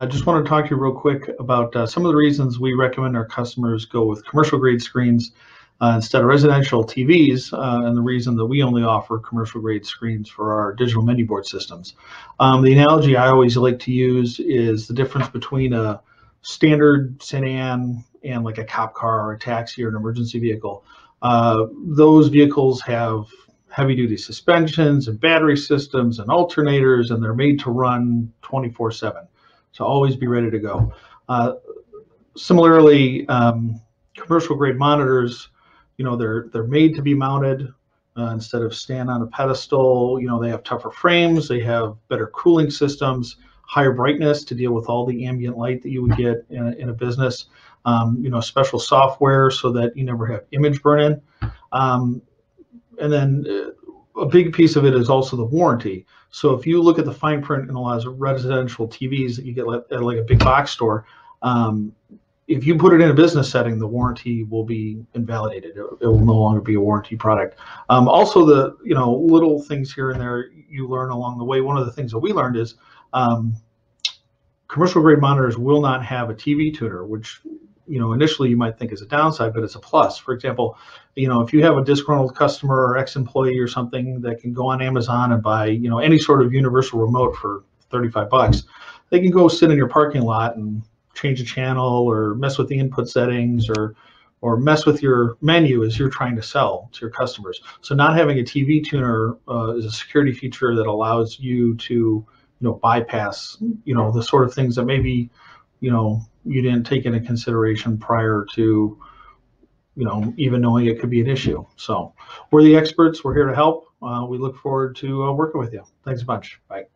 I just want to talk to you real quick about uh, some of the reasons we recommend our customers go with commercial grade screens uh, instead of residential TVs, uh, and the reason that we only offer commercial grade screens for our digital menu board systems. Um, the analogy I always like to use is the difference between a standard sedan and like a cop car or a taxi or an emergency vehicle. Uh, those vehicles have heavy duty suspensions and battery systems and alternators, and they're made to run 24 7. So always be ready to go. Uh, similarly, um, commercial grade monitors, you know, they're they're made to be mounted uh, instead of stand on a pedestal. You know, they have tougher frames, they have better cooling systems, higher brightness to deal with all the ambient light that you would get in a, in a business. Um, you know, special software so that you never have image burn in. Um, and then uh, a big piece of it is also the warranty. So if you look at the fine print in a lot of residential TVs that you get at like a big box store, um, if you put it in a business setting, the warranty will be invalidated. It, will no longer be a warranty product. Um, also, the you know little things here and there you learn along the way. One of the things that we learned is um, commercial grade monitors will not have a TV tuner, which you know initially you might think is a downside, but it's a plus. For example, you know if you have a disgruntled customer or ex-employee or something that can go on Amazon and buy you know any sort of universal remote for 35 bucks, they can go sit in your parking lot and change a channel or mess with the input settings or or mess with your menu as you're trying to sell to your customers. So not having a TV tuner uh, is a security feature that allows you to you know bypass you know the sort of things that maybe you know you didn't take into consideration prior to you know even knowing it could be an issue. So we're the experts. We're here to help. Uh, we look forward to uh, working with you. Thanks a bunch. Bye.